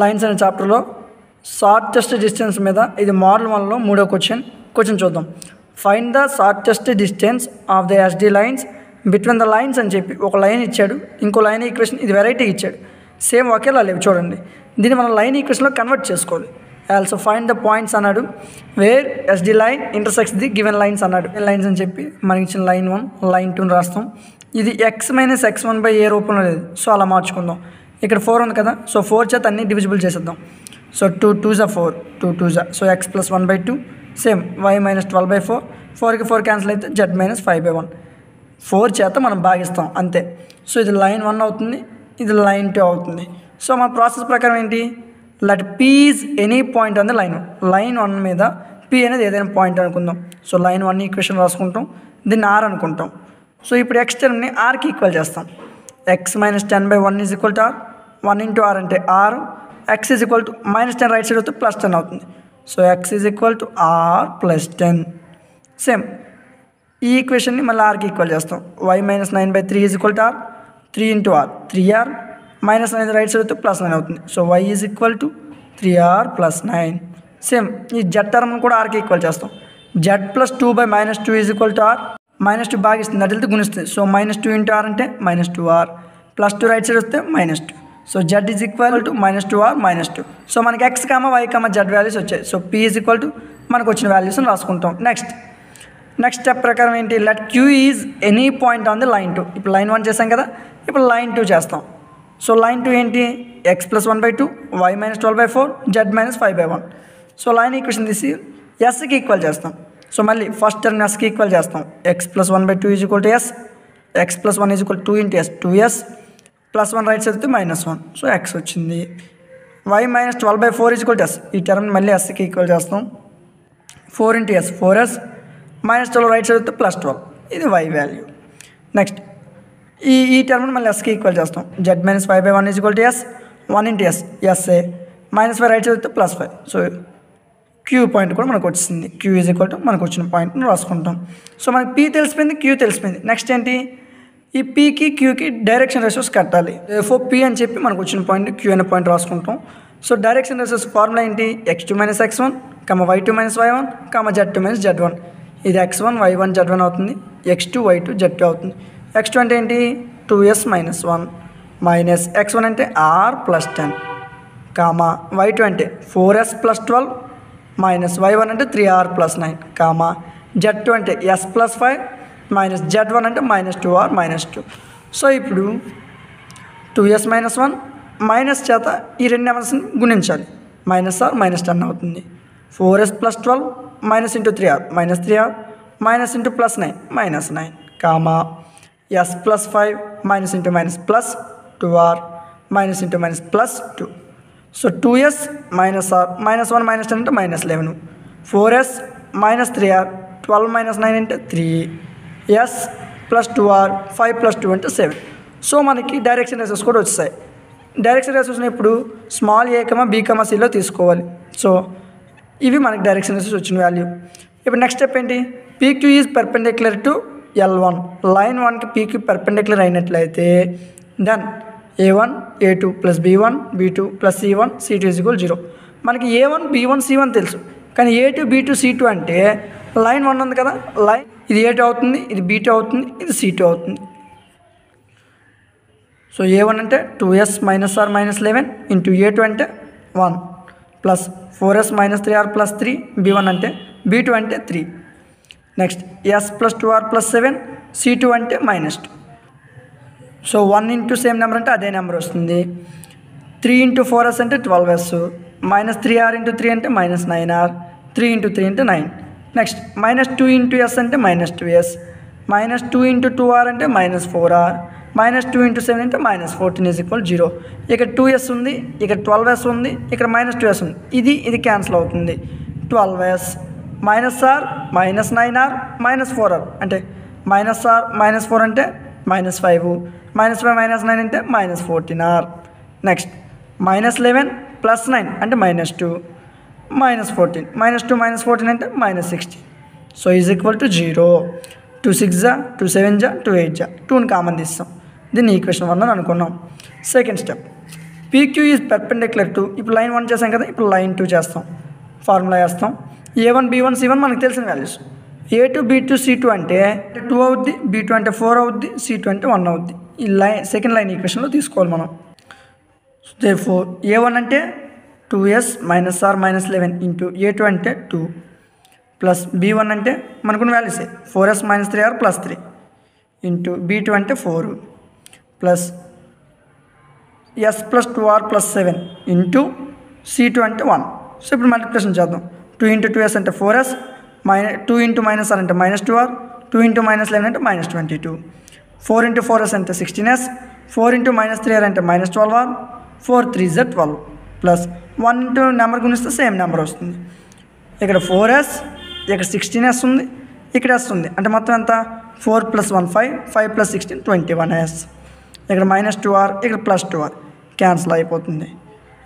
Lines అనే చాప్టర్లో shortest distance మీద ఇది మోడల్ వన్లో మూడో క్వశ్చన్ క్వశ్చన్ చూద్దాం. Find the shortest distance of the SD lines between the lines అని చెప్పి ఒక లైన్ ఇచ్చాడు ఇంకో లైన్ ఈక్వేషన్ ఇది వెరైటీ ఇచ్చాడు. సేమ్ ఒకేలా లేవు చూడండి. దీన్ని మనం లైన్ ఈక్వేషన్లో కన్వర్ట్ చేసుకోవాలి. ఆల్సో ఫైండ్ ద పాయింట్స్ అన్నాడు where SD line intersects the given lines అన్నాడు. లైన్స్ అని చెప్పి మనకి ఇచ్చిన లైన్ వన్ లైన్ టూని రాస్తాం. ఇది x minus x one by a రూపంలో లేదు సో అలా మార్చుకుందాం. ఇక్కడ ఫోర్ ఉంది కదా. సో ఫోర్ చేత అన్ని డివిజిబుల్ చేసేద్దాం. సో టూ టూ జా ఫోర్ టూ టూ జా so x plus one by two same y minus twelve by four ఫోర్కి ఫోర్ క్యాన్సిల్ అయితే z minus five by one four చేత మనం భాగిస్తాం అంతే. సో ఇది లైన్ వన్ అవుతుంది ఇది లైన్ టూ అవుతుంది. సో మన ప్రాసెస్ ప్రకారం ఏంటి? లట్ పీజ్ ఎనీ పాయింట్ అంది లైన్ లైన్ వన్ మీద పీ అనేది ఏదైనా పాయింట్ అనుకుందాం. సో లైన్ వన్ ఈక్వేషన్ రాసుకుంటాం దీన్ని ఆర్ అనుకుంటాం. సో ఇప్పుడు ఎక్స్ టర్మ్ని ఆర్కి ఈక్వల్ చేస్తాం. X minus ten by one is equal to r one into r అంటే r. X is equal to minus ten right side వస్తే ప్లస్ టెన్ అవుతుంది. So x is equal to r plus ten same ఈ ఈక్వేషన్ని మళ్ళీ ఆర్కి equal చేస్తాం. Y minus nine by three is equal to r three into r three r minus nine right side అయితే plus nine అవుతుంది. So Y is equal to three r plus nine same ఈ Z term కూడా ఆర్కి equal చేస్తాం. Z plus two by minus two is equal to r minus two భాగిస్తుంది. అటు గుణిస్తుంది. So minus two into r అంటే minus two r plus two right side వస్తే minus two so z is equal to minus two r minus two so మనకి x comma y comma z values వచ్చాయి. So P is equal to మనకు వచ్చిన వాల్యూస్ని రాసుకుంటాం. Next next step ప్రకారం ఏంటి? Let Q is any point on the line two ఇప్పుడు line one చేసాం కదా? ఇప్పుడు లైన్ టూ చేస్తాం. సో లైన్ టూ ఏంటి? X plus one by two y minus twelve by four z minus five by one so line equation తీసి ఎస్కి equal చేస్తాం. So మళ్ళీ ఫస్ట్ టర్మ్ ఎస్కి ఈక్వల్ చేస్తాం. X plus one by two is equal to S X plus one is equal two into S two S plus one right side minus one. So X వచ్చింది. Y minus twelve by four is equal to S ఈ term మళ్ళీ ఎస్కి equal చేస్తాం. Four into S four S minus twelve right side plus twelve ఇది why value next ఈ ఈ term మళ్ళీ ఎస్కి ఈక్వల్ చేస్తాం. Z minus five by one is equal to S one into S S minus five right side plus five so Q point కూడా మనకు వచ్చింది. Queue is equal to మనకు వచ్చిన పాయింట్ని రాసుకుంటాం. సో మనకి పీ తెలిసిపోయింది క్యూ తెలిసిపోయింది. నెక్స్ట్ ఏంటి? ఈ పీకి క్యూకి డైరెక్షన్ రేషియోస్ కట్టాలి. ఫోర్ పీ అని చెప్పి మనకు వచ్చిన పాయింట్ క్యూ అనే పాయింట్ రాసుకుంటాం. సో డైరెక్షన్ రేషియోస్ ఫార్ములా ఏంటి? X two minus x one comma y two minus y one comma z two minus z one ఇది x one y one z one అవుతుంది. X two y two z two అవుతుంది. X two అంటే ఏంటి? Two s minus one minus x one అంటే r plus ten comma y two అంటే four s plus twelve minus y one అంటే three r plus nine comma z two అంటే s plus five minus z one అంటే minus two r minus two so ఇప్పుడు two s minus one minus చేత ఈ రెండు నెంబర్స్ని గుణించాలి. Minus are minus ten అవుతుంది. Four s plus twelve minus into three r minus three r minus into plus nine minus nine comma s plus five minus into minus plus two r minus into minus plus two so two s minus r minus one minus ten అంటే minus eleven four s minus three r twelve minus nine అంటే three s plus two r five plus two అంటే seven so మనకి direction ratios కూడా వచ్చాయి. Direction రేసెస్ని ఇప్పుడు small A comma be కమా సిలో తీసుకోవాలి. So ఇవి మనకి డైరెక్షన్ రేసెస్ వచ్చిన వాల్యూ ఇప్పుడు నెక్స్ట్ స్టెప్ ఏంటి? PQ is perpendicular to L one line వన్కి పీక్యూ పెర్పెండిక్యులర్ అయినట్లయితే then a one a two plus b one b two plus c one c two equal zero మనకి a one b one c one తెలుసు. కానీ a two b two c two అంటే line one ఉంది కదా? Line ఇది ఏ అవుతుంది ఇది b అవుతుంది ఇది సీ టూ అవుతుంది. సో ఏ వన్ అంటే two s minus r minus eleven into a two అంటే one plus four s minus three r plus three b one అంటే బీ టూ అంటే three next s plus two r plus seven c two అంటే minus two so one into same number అంటే అదే number వస్తుంది. Three into four yes అంటే twelve s minus three r into three అంటే minus nine r three into three అంటే nine next minus two into s అంటే minus two s minus two into two r అంటే minus four r minus two into seven అంటే minus fourteen is equal zero ఇక్కడ two yes ఉంది ఇక్కడ twelve yes ఉంది ఇక్కడ minus two yes ఉంది. ఇది ఇది క్యాన్సిల్ అవుతుంది. Twelve s minus r minus nine r minus four r అంటే మైనస్ ఆర్ మైనస్ ఫోర్ అంటే minus five minus five minus nine అంటే minus fourteen r next minus eleven plus nine అంటే minus two minus fourteen minus two minus fourteen అంటే minus sixteen so is equal to zero two six జా two seven జా two eight జా టూని common తీస్తాం. దీన్ని equation one అని అనుకున్నాం. Second step PQ is perpendicular to ఇప్పుడు లైన్ వన్ చేసాం కదా ఇప్పుడు లైన్ టూ చేస్తాం. ఫార్ములా వేస్తాం. A one b one c one మనకు తెలిసిన values a two b two c two అంటే టూ అవుద్ది బీ టూ అంటే ఫోర్ అవుద్ది సి టూ అంటే వన్ అవుద్ది. ఈ లైన్ సెకండ్ లైన్ ఈక్వేషన్లో తీసుకోవాలి మనం. దే ఫోర్ ఏ వన్ అంటే two s minus r minus eleven into a two అంటే టూ ప్లస్ బీ వన్ అంటే మనకున్న వాల్యూసే four s minus three r plus three into b two అంటే four plus s plus two r plus seven into c two అంటే one so ఇప్పుడు multiplication చేద్దాం. Two into two s అంటే four s minus two into minus r అంటే minus two r two into minus eleven అంటే minus twenty two four into four s అంటే sixteen s four into minus three r అంటే minus twelve r four three z twelve plus one two number గుణిస్తే same number వస్తుంది. ఇక్కడ four s ఇక్కడ sixteen s ఉంది ఇక్కడ s ఉంది. అంటే మొత్తం ఎంత? Four plus one five five plus sixteen twenty one s. ఇక్కడ మైనస్ టూ ఆర్ ఇక్కడ ప్లస్ టూ ఆర్. క్యాన్సిల్ అయిపోతుంది.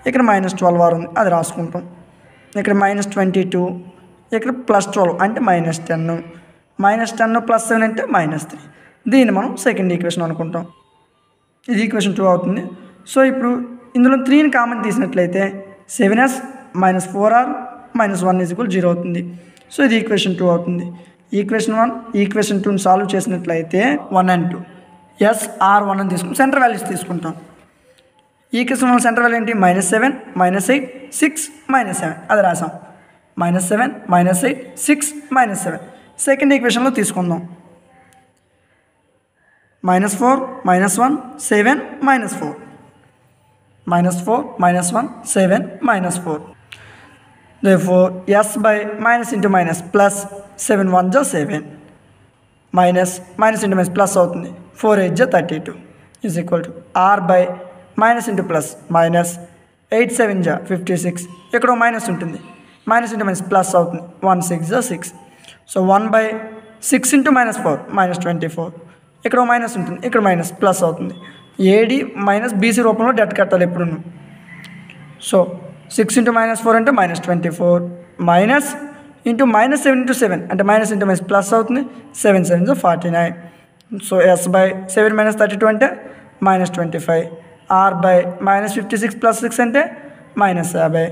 ఇక్కడ మైనస్ ట్వెల్వ్ ఆర్ ఉంది అది రాసుకుంటాం. ఇక్కడ మైనస్ ట్వంటీ టూ ఇక్కడ ప్లస్ ట్వెల్వ్ అంటే minus ten. Minus ten plus seven అంటే మైనస్ త్రీ. దీన్ని మనం సెకండ్ ఈక్వేషన్ అనుకుంటాం. ఇది ఈక్వేషన్ టూ అవుతుంది. సో ఇప్పుడు ఇందులో త్రీని common తీసినట్లయితే seven s minus four r minus one is equal zero అవుతుంది. సో ఇది ఈక్వేషన్ టూ అవుతుంది. ఈక్వేషన్ వన్ ఈక్వేషన్ టూని సాల్వ్ చేసినట్లయితే one and two. S r one అని తీసుకుంటాం. సెంటర్ వాల్యూస్ తీసుకుంటాం. ఈక్వేషన్ వన్ సెంటర్ వాల్యూ ఏంటి? Minus seven minus eight six minus seven. అది రాసాం. Minus seven minus eight six minus seven. Second ఈక్వేషన్లో తీసుకుందాం. Minus four minus one seven minus four. Minus four minus one seven minus four therefore s by minus into minus plus 7 1 జా 7 minus minus into minus plus అవుతుంది. Four eight జా thirty two is equal to R by minus into plus minus eight seven జా fifty six ఇక్కడ minus ఉంటుంది. Minus into minus plus అవుతుంది. One six జా six so one by six into minus four minus twenty four ఇక్కడ minus ఉంటుంది. ఇక్కడ minus plus అవుతుంది. AD minus BC రూపంలో డెట్ కట్టాలి ఇప్పుడు so six into minus four అంటే minus twenty four minus into minus seven into seven అంటే minus into minus plus అవుతుంది. Seven seven forty nine so S by seven minus thirty two అంటే minus twenty five R by minus fifty six plus six అంటే minus యాభై.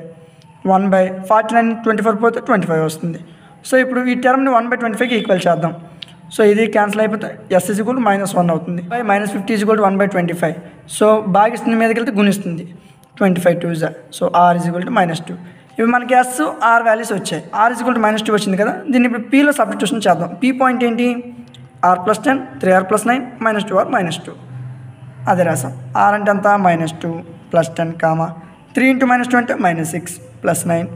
One by forty nine twenty four పోతే twenty five వస్తుంది. So ఇప్పుడు ఈ టర్మ్ని one by twenty ఫైవ్కి equal చేద్దాం. సో ఇది క్యాన్సిల్ అయిపోతే s is equal minus one అవుతుంది. By minus fifty is equal one by twenty five so భాగిస్తుంది మీదకి వెళ్తే గుణిస్తుంది. ట్వంటీ ఫైవ్ టూ జా so R is equal to minus two ఇవి మనకి ఎస్ ఆర్ వాల్యూస్ వచ్చాయి. R is equal to minus two వచ్చింది కదా? దీన్ని ఇప్పుడు పీలో సబ్స్టిట్యూషన్ చేద్దాం. పీ పాయింట్ ఏంటి? R plus ten three R plus nine minus two R minus two అదే రాసాం ఆర్ అంటే అంతా minus two plus ten comma three into minus two అంటే minus six plus nine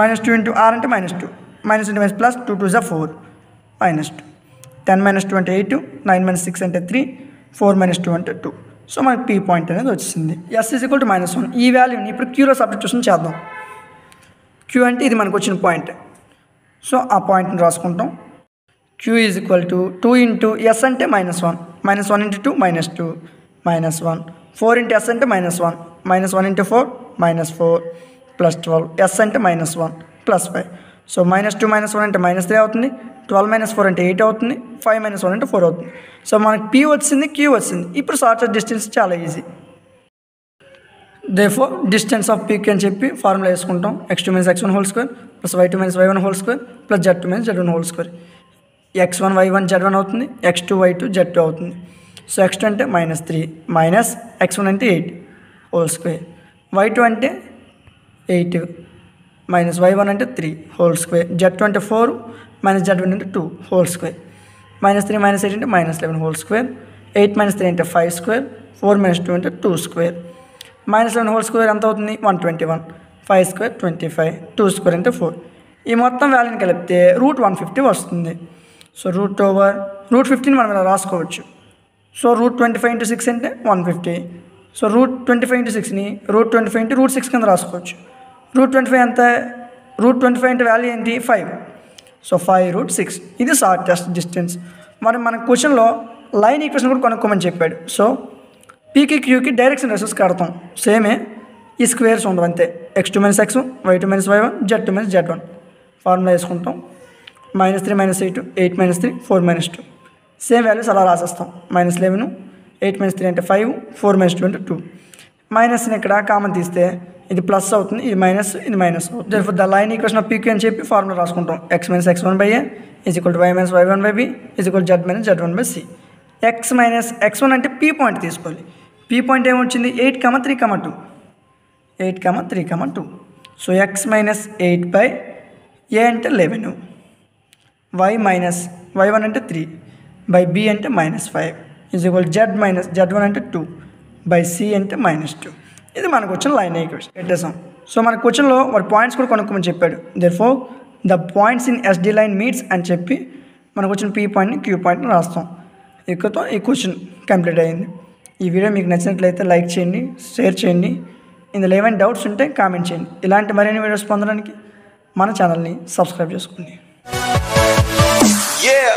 minus two into R అంటే minus two minus into minus plus two two జా four minus two ten minus two అంటే eight nine minus six అంటే three four minus two అంటే two so మనకి P point అనేది వచ్చింది. S is equal to minus one ఈ వాల్యూని ఇప్పుడు క్యూలో సబ్స్టిట్యూషన్ చేద్దాం. క్యూ అంటే ఇది మనకు వచ్చిన పాయింట్ సో ఆ పాయింట్ని రాసుకుంటాం. Q is equal to two into s అంటే minus one minus one into two minus two minus one four into s అంటే minus one minus one into four minus four plus twelve s అంటే minus one plus five so minus two minus one అంటే minus three అవుతుంది. Twelve minus four అంటే eight అవుతుంది. Five minus one అంటే four అవుతుంది. So మనకి P వచ్చింది Q వచ్చింది. ఇప్పుడు షార్టెస్ట్ డిస్టెన్స్ చాలా easy therefore distance of PQ అని చెప్పి ఫార్ములా వేసుకుంటాం. X two minus x one whole square plus y two minus y one whole square plus z two minus z one whole square x one y one z one అవుతుంది. X two y two z two అవుతుంది. So X two అంటే minus three minus x one అంటే eight whole square y two అంటే eight minus why one అంటే three whole square z twenty four minus z one అంటే two whole square minus three minus eight అంటే minus eleven whole square eight minus three అంటే five square four minus two అంటే two square minus eleven whole square ఎంత అవుతుంది? One twenty one five square twenty five two square అంటే four ఈ మొత్తం వాల్యూని కలిపితే రూట్ వన్ ఫిఫ్టీ వస్తుంది. సో రూట్ ఓవర్ రూట్ ఫిఫ్టీని మనం ఇలా రాసుకోవచ్చు. So root twenty five into six అంటే one fifty so root twenty five into సిక్స్ని root twenty five into root six కింద రాసుకోవచ్చు. రూట్ ట్వంటీ ఫైవ్ ఎంత? రూట్ ట్వంటీ ఫైవ్ అంటే వాల్యూ ఏంటి? Five so five root six ఇది shortest distance మరి మన క్వశ్చన్లో లైన్ ఈక్వేషన్ కూడా కొనుక్కోమని చెప్పాడు. సో పీకి క్యూకి డైరెక్షన్ రెసెస్ కడతాం సేమే ఈ స్క్వేర్స్ ఉండవు అంతే. X two minus x y two minus y one z two minus z one formula వేసుకుంటాం. Minus three minus eight eight minus three four minus two same values అలా రాసేస్తాం. Minus eleven eight minus three అంటే five four minus two అంటే two మైనస్ని ఇక్కడ common తీస్తే ఇది plus అవుతుంది ఇది మైనస్ ఇది మైనస్ అవుతుంది. The line equation of PQ అని చెప్పి ఫార్ములా రాసుకుంటాం. X minus x one by a is equal to y minus y one by b is equal z minus z one by c x minus x one అంటే P point తీసుకోవాలి. P point ఏమొచ్చింది? Eight comma three comma two eight comma three comma two so x minus eight by a అంటే eleven y minus y one అంటే three by b అంటే minus five is equal z minus z one అంటే two by c అంటే minus two. ఇది మనకు వచ్చిన line equation పెట్టేసాం so మన క్వశ్చన్లో వాడు పాయింట్స్ కూడా కొనుక్కోమని చెప్పాడు. Therefore the points in SD line meets అని చెప్పి మనకు వచ్చిన పీ పాయింట్ని క్యూ పాయింట్ని రాస్తాం. ఇక్కడతో ఈ క్వశ్చన్ కంప్లీట్ అయింది. ఈ వీడియో మీకు నచ్చినట్లయితే లైక్ చేయండి షేర్ చేయండి. ఇందులో ఏమైనా డౌట్స్ ఉంటే కామెంట్ చేయండి. ఇలాంటి మరిన్ని వీడియోస్ పొందడానికి మన ఛానల్ని సబ్స్క్రైబ్ చేసుకోండి. Yeah.